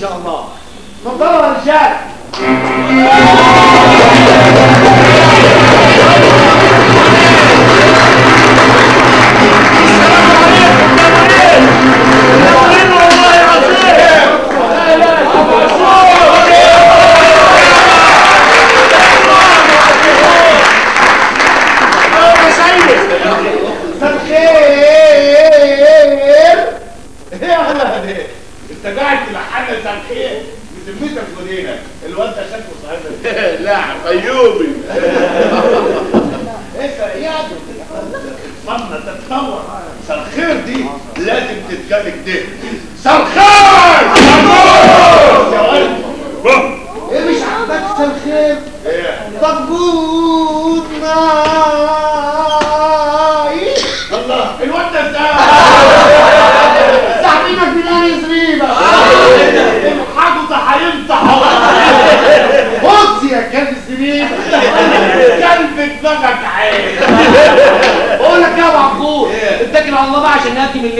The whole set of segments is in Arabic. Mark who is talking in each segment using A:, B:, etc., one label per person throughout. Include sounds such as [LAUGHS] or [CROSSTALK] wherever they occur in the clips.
A: شاء الله اتفضلوا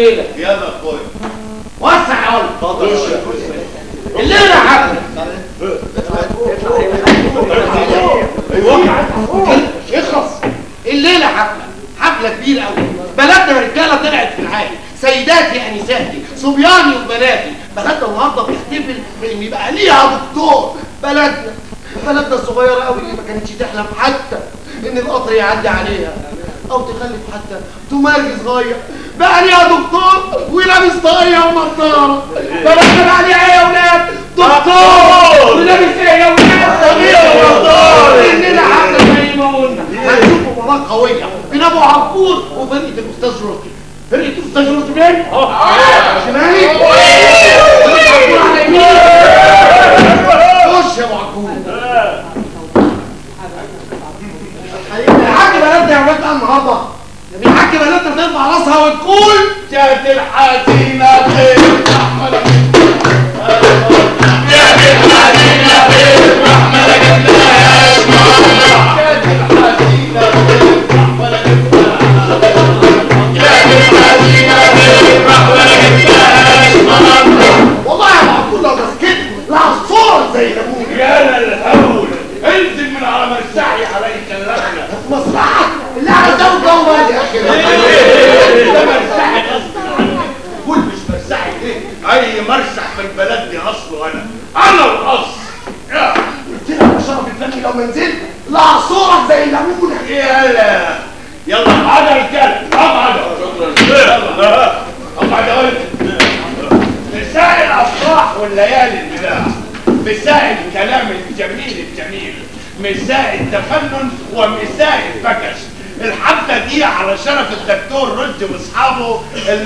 A: يلا يا اخويا
B: وسع يا ولد
A: اتفضل
B: الليلة حفله اخلص. الليلة حفله حفلة كبيرة قوي بلدنا رجالة طلعت في العالي سيداتي أنساتي صبياني وبناتي. بلدنا النهارده بتحتفل بإن يبقى ليها دكتور. بلدنا. بلدنا الصغيرة قوي اللي ما كانتش تحلم حتى إن القطر يعدي عليها. أو تخلف حتى تمارج صغير. بقى يا دكتور. ولابس طاقيه ونضاره فدخل إيه يا ولاد دكتور ولابس إيه يا ولاد طاقيه ونضاره اننا عامله زي ما قلنا هنشوف مباراه قوية. بين أبو عبود وفرقه الأستاذ رشدي فرقه الأستاذ رشدي مين؟ شمالي. على خش يا
A: أبو عبود. الحقيقة عاجب يا ولاد النهارده بناتها ترفع راسها وتقول جات الحزينة خير
B: أحمد.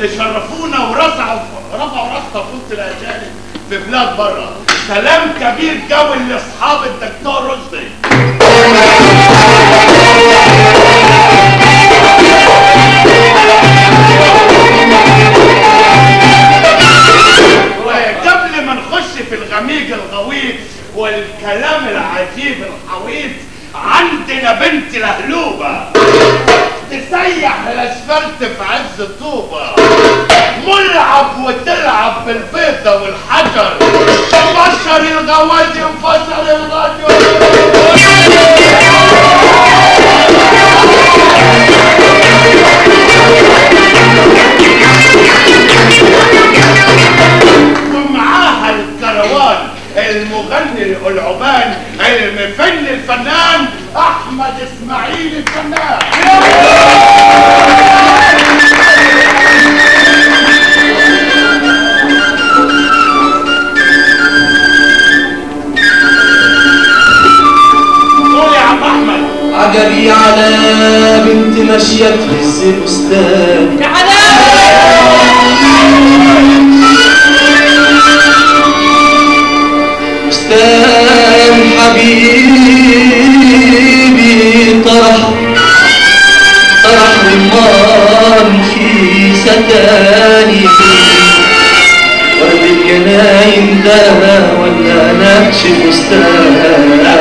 B: اللي
A: شرفونا ورفعوا رفعوا راس طاقوس الأجانب في بلاد بره سلام كبير قوي لأصحاب الدكتور رشدي. وقبل ما نخش في الغميق الغويط والكلام العجيب الحويط عندنا بنت لهلوبة. تسيح الأسفلت في عز طوبة ملعب وتلعب بالبيضة والحجر. فشر الغوازي وفشر الغجر ومعاها الكروان المغني القلعبان المفن الفنان أحمد إسماعيل الفنان.
C: عجبي على بنت ماشية تهز بستان
D: يا حلاوة
C: بستان حبيبي طرح رمان في ستاني ورد الجناين ده ولا نقش بستاني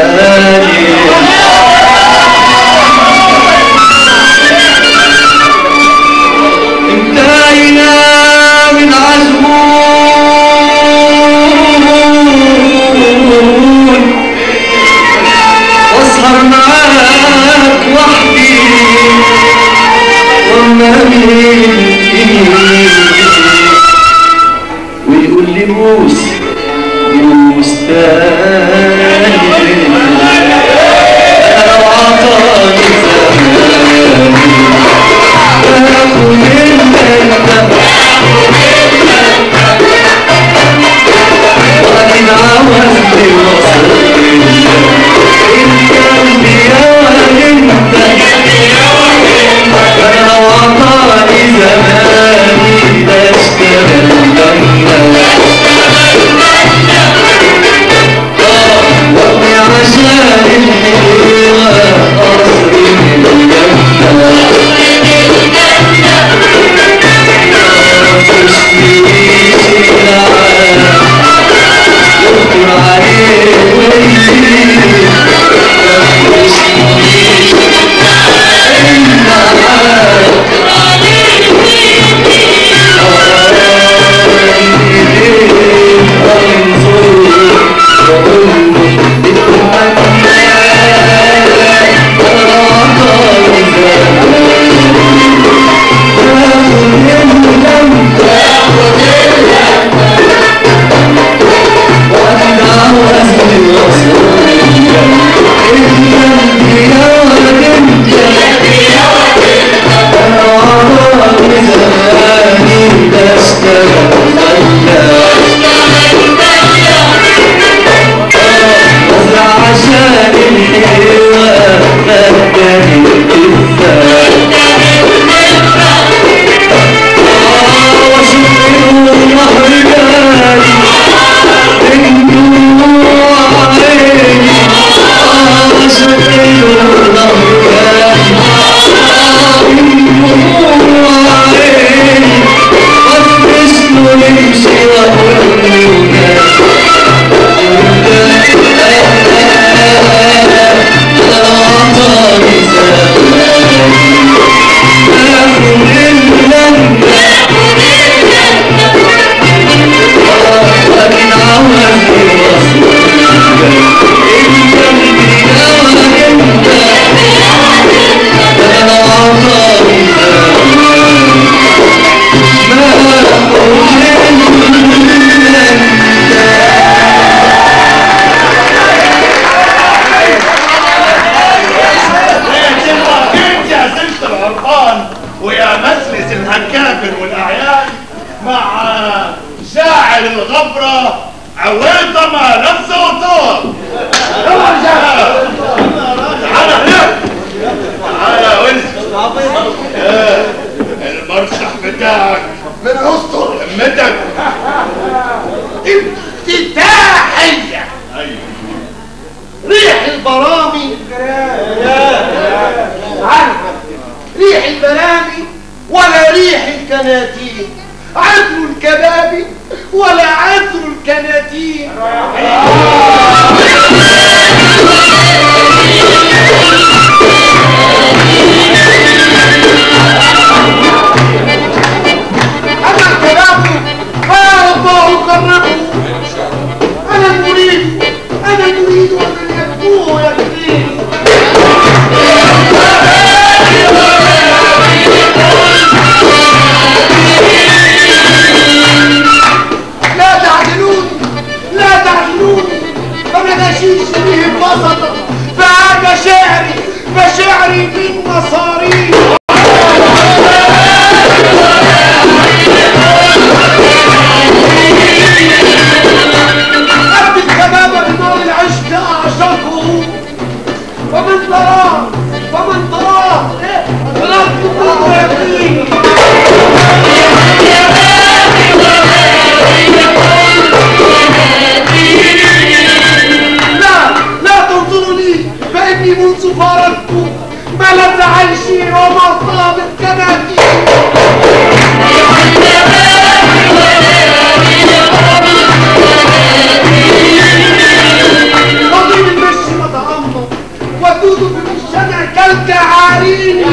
B: ودود في الشمع كالكعارين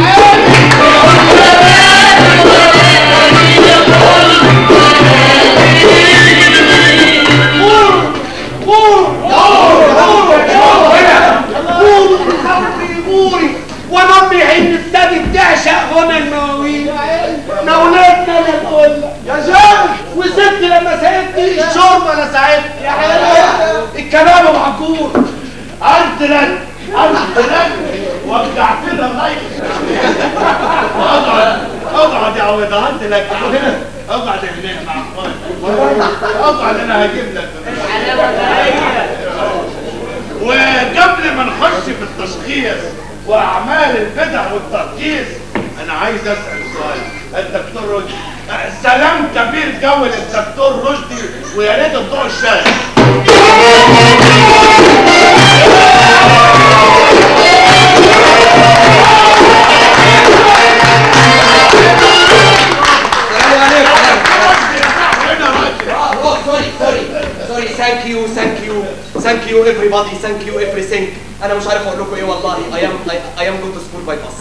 D: إيه والله I am I, I am going to school by bus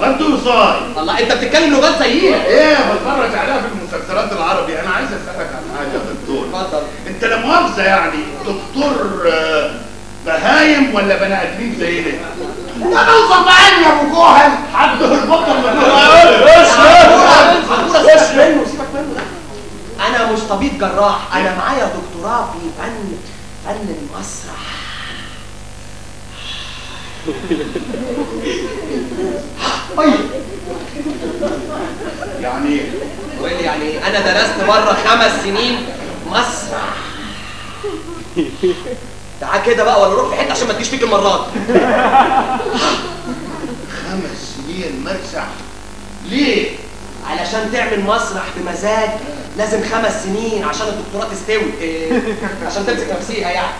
A: وانتوا صاي
D: الله انت بتتكلم لغات زينا
A: إيه بتفرج عليها في المسلسلات العربي أنا عايز اسالك عن حاجة يا دكتور
D: اتفضل
A: انت لا مؤاخذه يعني دكتور آه، بهايم ولا بني ادمين زينا
B: أنا اوصل معايا يا ابو جهل
A: حد البطل
D: سيبك منه سيبك منه ده أنا مش طبيب جراح أنا معايا دكتوراه في فن فن المسرح
A: يعني إيه؟
D: ويلي يعني أنا درست بره خمس سنين مسرح تعال كده بقى ولا روح في حتة عشان ما تجيش فيك المرات
A: خمس سنين مرسح ليه؟
D: علشان تعمل مسرح بمزاج لازم خمس سنين عشان الدكتوراه تستوي. إيه عشان تمسك نفسيها يعني.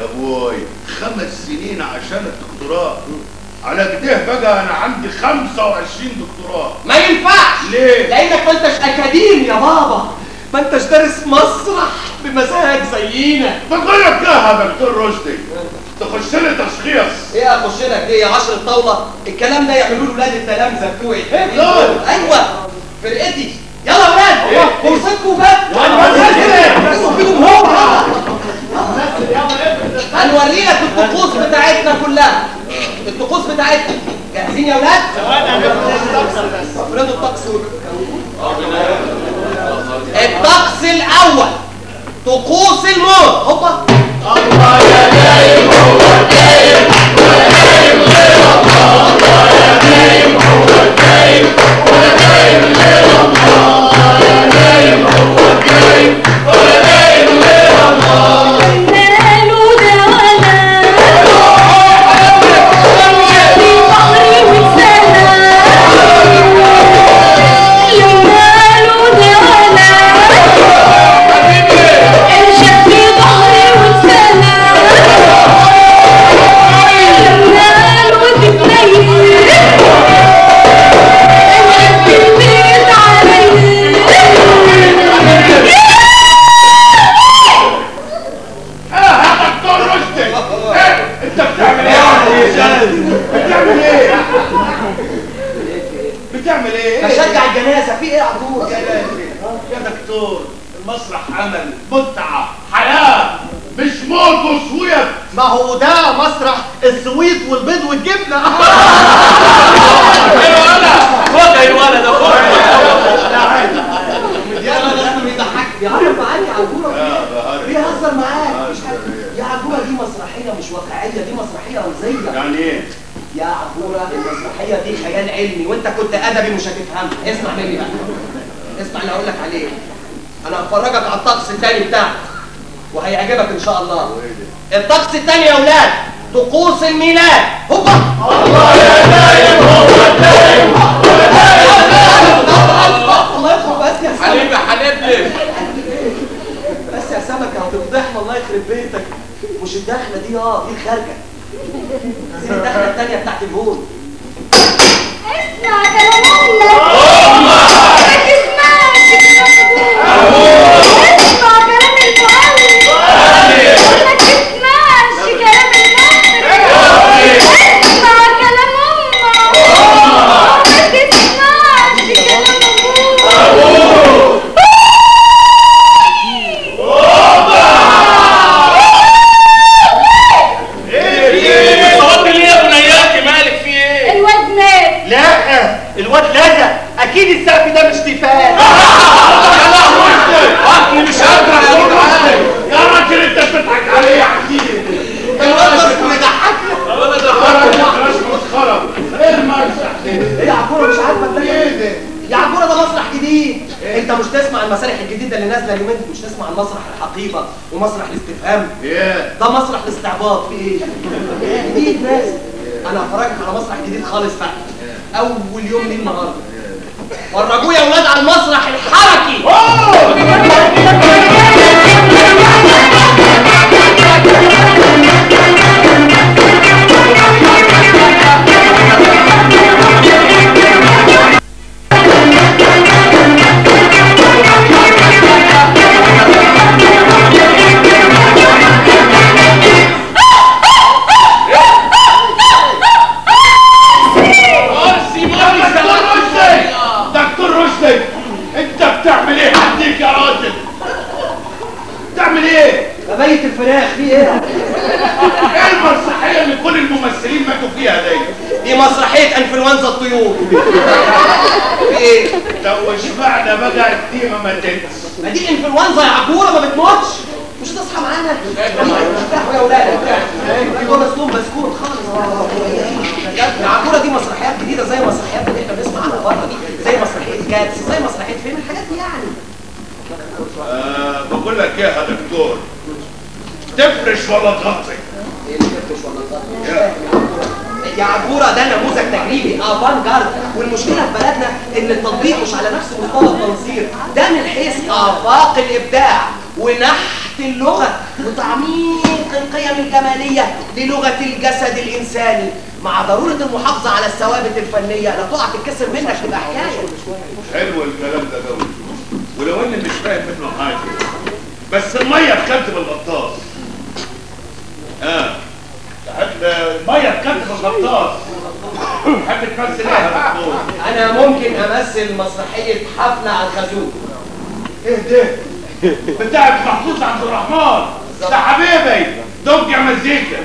A: يا بوي خمس سنين عشان الدكتوراه. على كده بقى أنا عندي 25 دكتوراه.
D: ما ينفعش.
A: ليه؟
D: لأنك ما أنتش أكاديمي يا بابا. ما أنتش دارس مسرح بمزاج زينا.
A: بقول لك إيه يا دكتور رشدي. تخش لي تشخيص.
D: إيه أخش لك دي يا عشر الطاولة؟ الكلام ده يعملوه ولاد التلامذة بتوعي. أيوه. فرقتي يلا يا ولاد
A: إيه؟
D: فرصتكم بس فيهم هو هنوري لك الطقوس بتاعتنا كلها الطقوس بتاعتنا جاهزين يا ولاد؟ افرضوا الطقس الطقس الأول طقوس الموت هوبا
A: Oh! [LAUGHS] بتعمل إيه؟ يا بتعمل إيه؟ بتعمل إيه
D: بشجع الجنازة. في إيه يا عبدور
A: يا دكتور المسرح عمل متعة حياة مش موت وصويت
B: ما هو ده مسرح السويت والبيض والجبنة. [LAUGHS]
D: يا لازم يضحك يا عم معاك يا عبدور بيهزر معاك مش عارف. يا عبدور مسرحيه مش واقعية دي مسرحية رمزية.
A: يعني إيه؟
D: يا عبورة المسرحية دي خيال علمي وأنت كنت أدبي مش هتفهم اسمع مني بقى. اسمع اللي هقول لك عليه. أنا هفرجك على الطقس الثاني بتاعك وهيعجبك إن شاء الله. الطقس الثاني يا أولاد طقوس الميلاد. هوبا! الله يخرب بس يا سمكة
E: حبيبي حبيبي
D: بس يا سمكة هتفضحنا الله يخرب بيتك. مش الدخلة دي آه دي الخارجة. دي الدخلة التانية بتاعت الهون
C: اسمع كلام
D: انفلونزا يا عبورة ما بتموتش. مش هتصحى معانا؟ افتحوا يا افتحوا دول اسلوب مسكون خالص. دي مسرحيات جديدة زي المسرحيات اللي إحنا بنسمع عنها بره دي زي مسرحية Cats زي مسرحية فيلم الحاجات دي يعني.
A: آه بقول لك إيه يا دكتور؟ تفرش ولا تغطي؟
D: إيه اللي بيفرش ولا فاهم يا عبورة ده نموذج تجريبي. avant-garde والمشكلة في بلدنا إن التطبيق مش على نفس مستوى التنصير ده من حيث آفاق الإبداع ونحت اللغة وتعميق القيم الجمالية للغة الجسد الإنساني. مع ضرورة المحافظة على الثوابت الفنية لا تقع تتكسر منك تبقى حكاية.
A: حلو الكلام ده قوي. ولو إني مش فاهم منه حاجة بس المية اتكلت بالغطاس آه تحب الميه اتكلت بالغطاس تحب تمثل إيه يا دكتور
D: أنا ممكن امثل مسرحية حفلة على الخازوق
A: إيه ده؟ بتاعك محفوظ عبد الرحمن. ده حبيبي. دمجع مزيكا.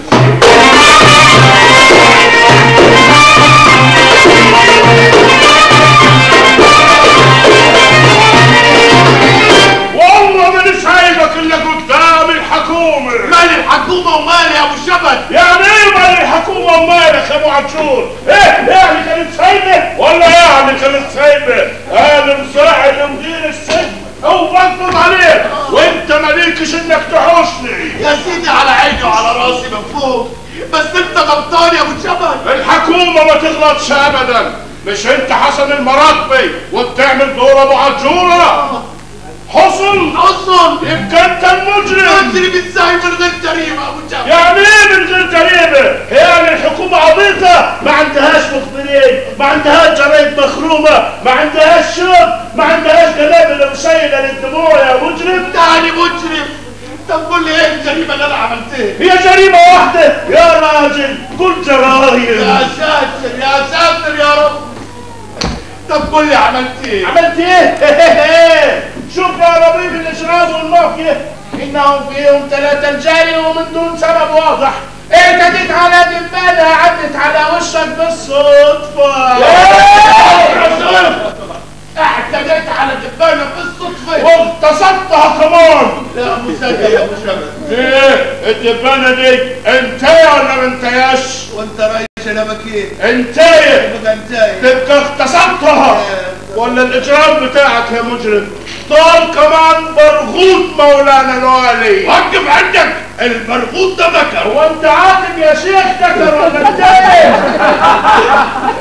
F: والله مانيش عايزك إلا قدام الحكومة.
A: مال الحكومة ومال يا أبو الشبل
F: يعني مال الحكومة ومالك يا أبو عاشور؟ إيه يعني كانت سايبه ولا يعني كانت سايبه؟ أنا مساعد مدير السجن. أو بنقض عليك وأنت مالكش إنك تحوشني.
A: يا سيدي على عيني وعلى راسي من فوق. بس أنت غلطان يا أبو الشبل
F: الحكومة ما تغلطش ابدا. مش أنت حسن المراقبي وبتعمل دور أبو عجوره حصل
A: حصل
F: يبقى انت المجرم
A: مجرم إزاي من غير جريمه يا أبو الشبل
F: يعني إيه من غير جريمه؟ يعني الحكومة عبيطة. ما عندهاش مخبرين، ما عندهاش جرايد مخرومة، ما عندهاش شوك، ما عندهاش قنابل مسيله للدموع يا مجرم.
A: تاني مجرم. طب قول لي إيه الجريمة اللي أنا عملتها؟
F: هي جريمة واحدة. يا راجل كل
A: يا
F: جرايم
A: ساتر يا ساتر يا رب. طب قول لي عملت إيه؟
F: عملت إيه؟ [LAUGHS] شوف يا ربيب الاجرام والمافيا إنهم فيهم ثلاثة الجاري ومن دون سبب واضح. اعتديت على دبانة عدت على وشك بالصدفة.
A: اعتديت على دبانه بالصدفة. صدفة
F: واغتصبتها كمان.
A: لا مصدق يا ابو شبل
F: إيه الدبانة دي انتايه ولا ما انتاياش
A: وانت رئيس أنا بكيت
F: انتايه
A: تبقى
F: اغتصبتها ولا الإجرام بتاعك يا مجرم؟ طال كمان برغوث مولانا الوالي
G: وقف عندك. البرغوث ده ذكر
F: هو انت عاتب يا شيخ ذكر ولا انت إيه؟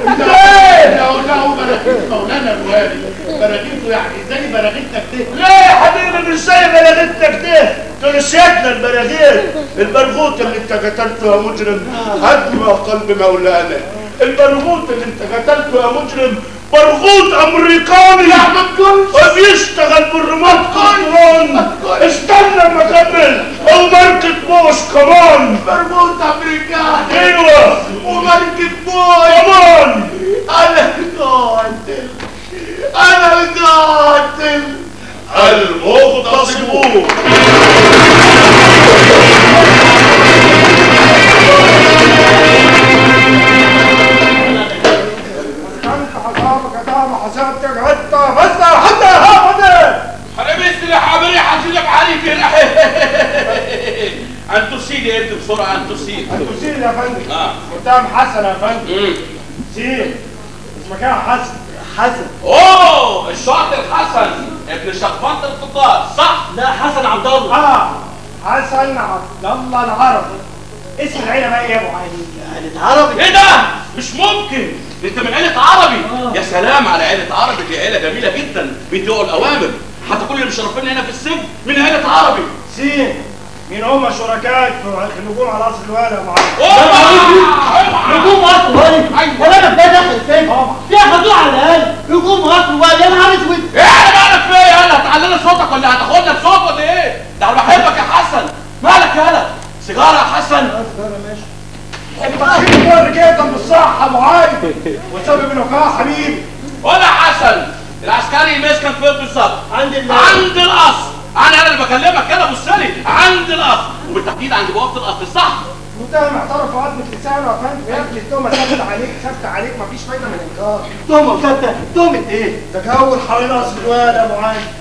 F: انت؟
A: لا لا هو براغيث مولانا الوالي براغيثه يعني زي براغيثك كده
F: لا يا حبيبي مش زي بلاغتك ده سيادنا البراغيث البرغوث اللي انت قتلته يا مجرم. هدم قلب مولانا. البرغوث اللي انت قتلته يا مجرم. برغوث أمريكاني. لا ما تقولش. وبيشتغل بال remote control. استنى اما اكمل وماركة بوش كمان. برغوث أمريكاني.
G: أيوه.
F: قدام حسن يا فندم. سين اسمك إيه يا حسن.
B: حسن.
G: أوه الشاطر حسن. ابن شخبطة القطار. صح؟
B: لا حسن عبد الله.
F: آه حسن عبد الله العربي. اسم العيلة بقى إيه يا أبو علي
B: يعني عربي.
G: إيه ده؟ مش ممكن. انت من عيلة عربي. يا سلام على عيلة عربي. دي عيلة جميلة جدا. بيدوا الأوامر. حتى كل اللي مشرفين هنا في السجن من عيلة عربي.
F: سين مين هم شركائك في الهجوم على قصر الوالي يا
G: اوعى
B: هجوم مصر ولا ولا أنا بدأت داخل السجن فيها خدوع على الأقل. هجوم مصر ولا يا نهار اسود
G: إيه مالك فيا يالا هتعلنا صوتك ولا هتاخدنا بصوت ولا إيه؟ ده أنا بحبك يا حسن. مالك يالا سيجارة يا حسن.
F: شيل الورد جدا بالصحة ابو علي وسبب الوقاع حبيبي
G: ولا حسن. العسكري مسكن فين بالظبط.
B: عند ال-
G: عند القصر. أنا أنا اللي بكلمك كده بص لي عند القصر. وبالتحديد عند بوابه القصر صح؟
F: متهم اعترف يا فندم؟ يا ابني التهمة ثابتة عليك ثابتة عليك مفيش فايدة من الإنكار.
B: تهمة مسدة تهمة إيه؟
F: تجول حوالين قصر الوالي يا أبو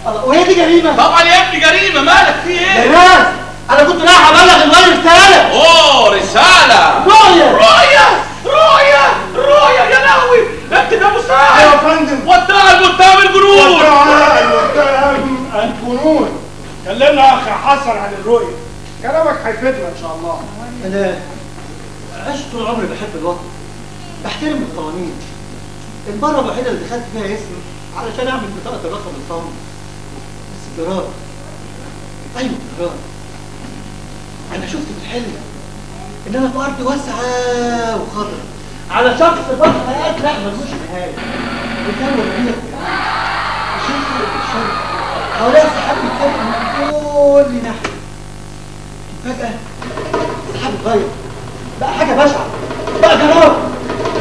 B: الله وهي دي جريمة؟
G: طبعا يا ابني جريمة مالك في
B: يا
G: إيه
B: ناس أنا كنت رايح أبلغ الوالي رسالة
G: أوه رسالة.
B: رؤية.
G: رؤية رؤية رؤية يا لهوي. اكتب يا مساعد
F: أيوه يا فندم.
G: ودع المتهم الجنود
F: ودعاء المتهم الجنون. كلمنا اخ حسن عن الرؤية. كلامك هيفيدنا إن شاء الله.
B: أنا عشت طول عمري بحب الوطن. بحترم القوانين. المرة الوحيدة اللي دخلت فيها اسمي علشان أعمل بطاقة الرقم القومي بس جرار أيوه جرار أنا شفت في الحلم إن أنا في أرض واسعة وخضرا على شخص بحر ازرق ملوش نهاية وكان وردية شفت الشمس حواليها سحاب من كل ناحية فجأة السحاب اتغير بقى حاجة بشعة. بقى جرار.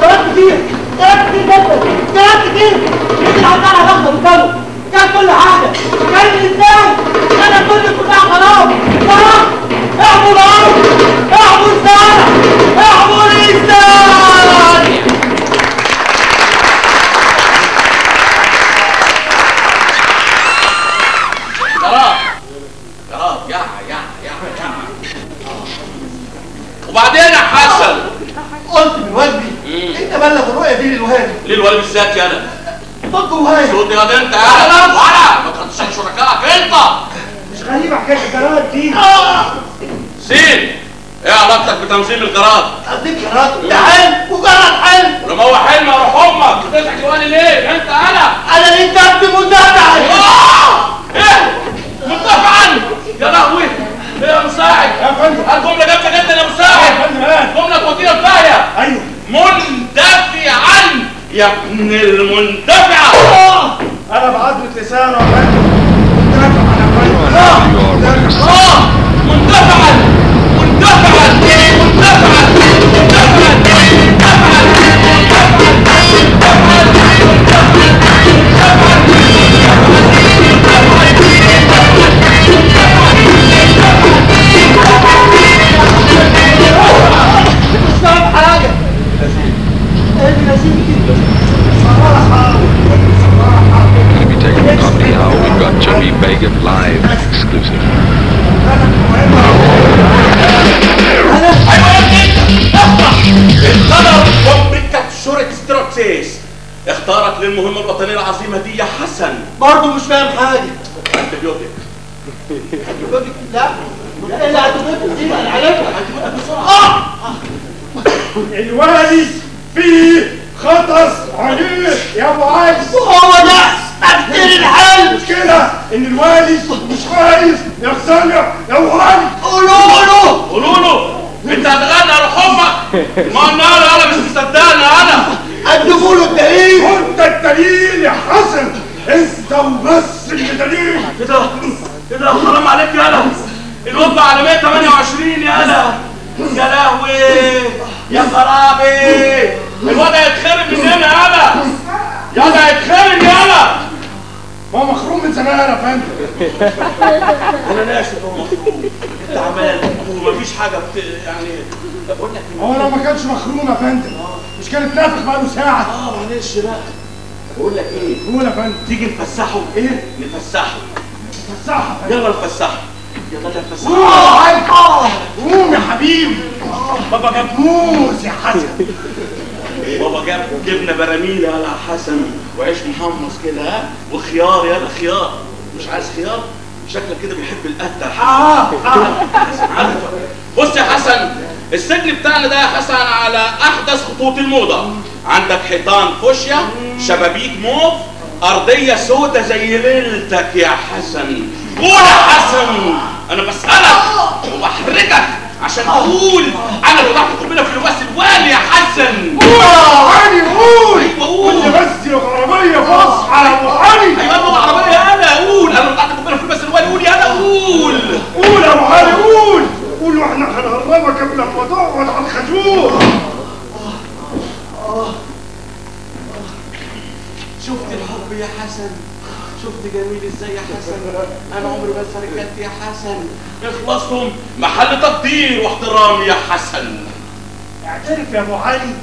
B: جرار كتير. جرار كتير جدا. جرار كتير. نزل على النار هتاخده بكله كان كل حاجة. كان الإنسان. كان الدنيا كلها خلاص خلاص اعبوا الأرض اعبوا السماء اعبوا الإنسان.
G: الوالد بالذات يا أنا.
B: طب وهاي
G: صوتي يا أنت؟ يا أنا ولا ما تخدش شركائك أنت.
F: مش غريبة حكاية الجرائد دي.
G: سين إيه علاقتك بتنظيم الجراد
B: اديك جراد ده حلم. وجرد حلم.
G: ولما هو حلم أروح أمك بتضحك الوالي ليه؟ أنت أنا.
B: أنا اللي أنت ابني مدافع
G: آه! إيه؟ مدافعا يا لهوي. إيه يا مساعد
F: يا فندم.
G: الجمله جامده جدا يا
F: يا
G: مساعد
F: فندم. إيه
G: جملة تودينا في
F: أيوه.
G: مندفعا يا ابن المندفعة
F: أنا بعضمة لسانه. يا فندم مندفع يا فندم
A: من زمان يا فندم
G: أنا ناسف هو مخروم انت عمال ومفيش حاجة بت... يعني بقول لك
A: هو لو ما كانش مخروم يا فندم مش كان اتنافخ بقاله ساعة.
G: آه معلش بقى. بقول لك إيه؟
A: قول يا فندم.
G: تيجي نفسحه. إيه؟ نفسحه.
A: فندم
G: يلا نفسحه. يلا نفسحه.
A: قوم يا حبيبي. بابا جاب. موز يا حسن.
G: بابا جاب جبنة براميل يا حسن. وعيش محمص كده ها؟ وخيار يلا خيار. مش عايز خيار؟ شكلك كده بيحب القتة.
A: آه آه
G: عارفة بص يا حسن السجن بتاعنا ده يا حسن على أحدث خطوط الموضة. عندك حيطان فوشيا شبابيك موف أرضية سودة زي ليلتك يا حسن. قول يا حسن أنا بسألك وبحرجك. عشان تقول أنا اللي وضعت قنبله في لباس الوالي يا حسن.
A: قول يا علي قول.
G: أيوة، قول.
A: قول بس يا غرامية فصحى يا أبو علي.
G: أيوه أبو يا أنا قول أنا اللي وضعت قنبله في لباس الوالي قول يا أنا قول
A: قول يا أبو علي قول. قول وإحنا هنهربك قبل ما تقعد على الخازوق
G: شفت الحب يا حسن؟ شفت جميل إزاي يا حسن؟ أنا عمري ما سرقت يا حسن. اخلصهم. محل تقدير واحترام يا حسن.
A: اعترف يا أبو علي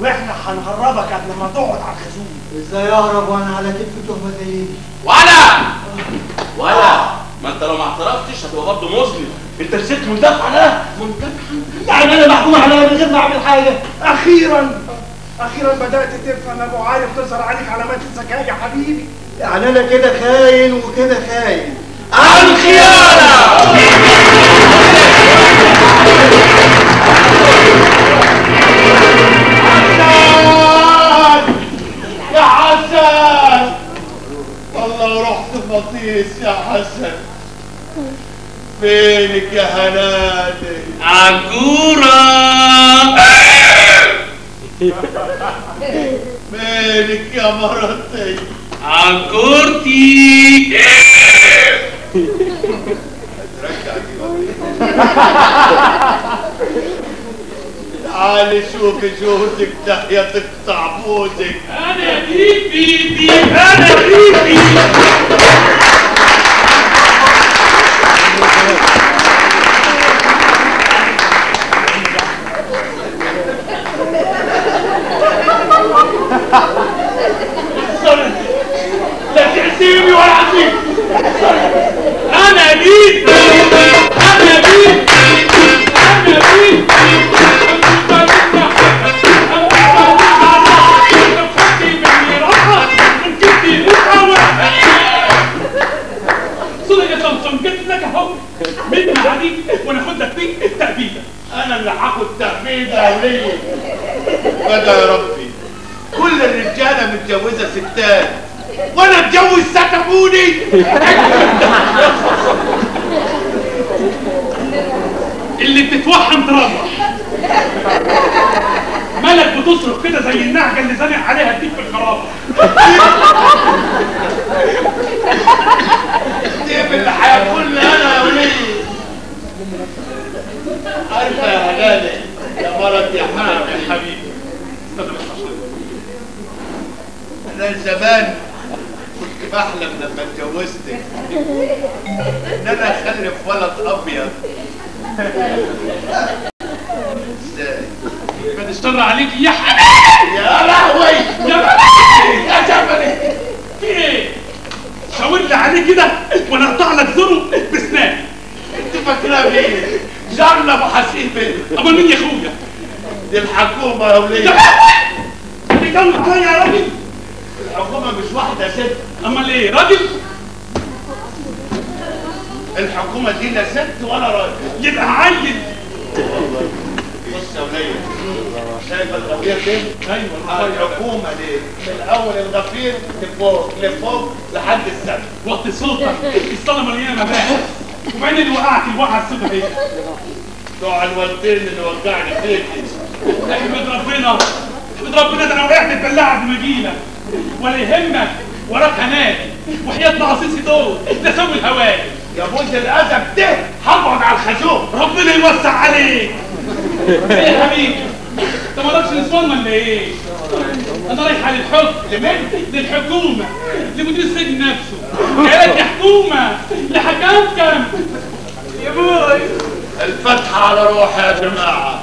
A: وإحنا هنهربك قبل ما تقعد على الخازوق
B: إزاي أهرب وأنا على كتفي تهمة زي دي
G: ولا! ولا! ما أنت لو ما اعترفتش هتبقى برضه مذنب أنت رسيت مندفع ده؟ مندفع؟
B: يعني أنا محكوم عليا من غير ما أعمل حاجة.
A: أخيرا أخيرا بدأت تفهم يا أبو علي بتظهر عليك علامات الذكاء يا حبيبي.
B: يعني أنا كده خاين وكده خاين.
G: الخيانة!
A: حسن يا حسن والله رحت بطيس يا حسن. فينك يا هنادي؟
G: عجورة!
A: فينك يا مرتي؟
G: عجورتي
A: تعالي شوفي جوزك تحيا تقطع بوزك
G: أنا بيبي بي أنا بيبي [LAUGHS]
A: اللي
H: بتتوحم تروح مالك بتصرخ كده زي النعجه اللي زانق عليها الديك في الخرابه
A: الديب اللي هياكلني أنا يا وليه عارفة يا هلالي يا مرض يا حام يا حبيبي أنا زمان بحلم لما اتجوزتك ان أنا اخلف ولد ابيض إزاي
H: بعد الشر عليك يا حبيبي
A: يا لهوي
H: يا بني يا جبلي في إيه؟ شاور لي عليه كده وأنا اقطع لك زره بسناني
A: انت فاكره مين جارنا ابو حسيبي
H: امال مين يا اخويا؟
A: دي الحكومة يا
H: يا
A: وليه
H: اللي جو الدنيا يا راجل
A: الحكومة مش واحدة ست
H: امال إيه راجل!
A: الحكومة دي لا ست ولا راجل.
H: يبقى عيل!
A: بص يا وليه شايف الغفير دي؟
H: أيوه
A: الحكومة دي من أول الغفير لفوق لفوق لحد السقف.
H: وقت صوتك الصاله مليانه مباحث وبعدين اللي وقعت الوقعه السوداء هي
A: بتوع الوالدين اللي وجعني فيك.
H: احمد ربنا. احمد ربنا ده أنا وقعت اتبلعت اجيلك ولا يهمك. وراك هناك وحياة معاصيصي دول ده سوي الهواء
A: يا بوز الادب ده هقعد على الخازوق
H: ربنا يوسع عليك. إيه يا حبيبي؟ أنت مالكش نسوان ولا إيه؟ أنا رايح على الحكم.
A: لمين؟
H: للحكومة. لمدير السجن نفسه. جايلك يا حكومه لحكامكم يا بوي.
A: الفتحة على روحي يا
I: جماعة.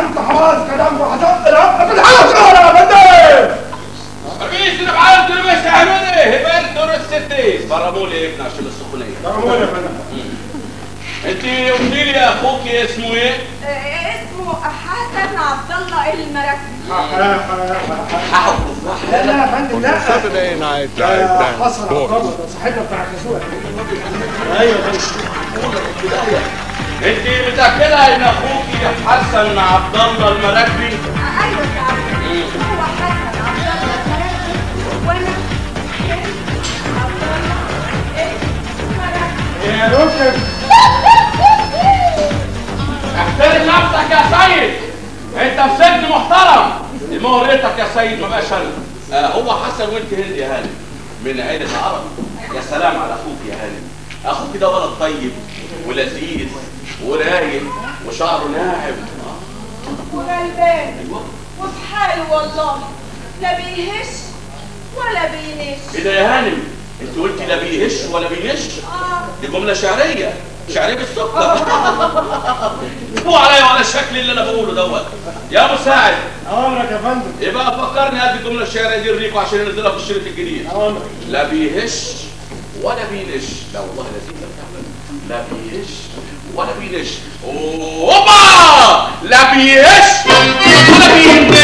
E: انت خلاص كلام وحشط العب بالحلقة يا فندم
G: خميس اللي معايا دول مش إيه؟ هبال دور الستين برموا لي ابن عشان السخونيه قلت لي يا أخوك اسمه إيه؟
I: آه، اسمه حسن عبد الله المراكبي
E: لا لا يا فندم لا حصل ده صاحبنا بتاع الخازوق
G: انت متاكده ان أخوك حسن عبد الله المراكبي؟
I: أيوه يا عم هو حسن عبد الله المراكبي وأنا
E: يا ركب
G: احترم نفسك يا سيد انت في سجن محترم مهرتك يا سيد ما بقاش أنا آه هو حسن وأنت هند يا هانم. من عيلة عرب يا سلام على أخوك يا هانم. أخوك ده ولد طيب ولذيذ ورايق وشعره ناعم.
I: وغلبان وفي حاله والله. لا بيهش ولا بينش.
G: إيه ده يا هانم؟ أنت قلتي لا بيهش ولا بينش؟
I: آه.
G: دي جملة شعرية. شعرية بالسكر [LAUGHS] هو عليا وعلى الشكل اللي أنا بقوله دوت. يا مساعد
E: امرك يا فندم.
G: يبقى فكرني قد الجملة الشعرية دي الريكو عشان ننزلها في الشريط الجديد.
E: امرك
G: لا بيهش ولا بينش. لا والله لذيذه فعلا لا بيهش ولا بينش. اوبا لا بيهش ولا بينش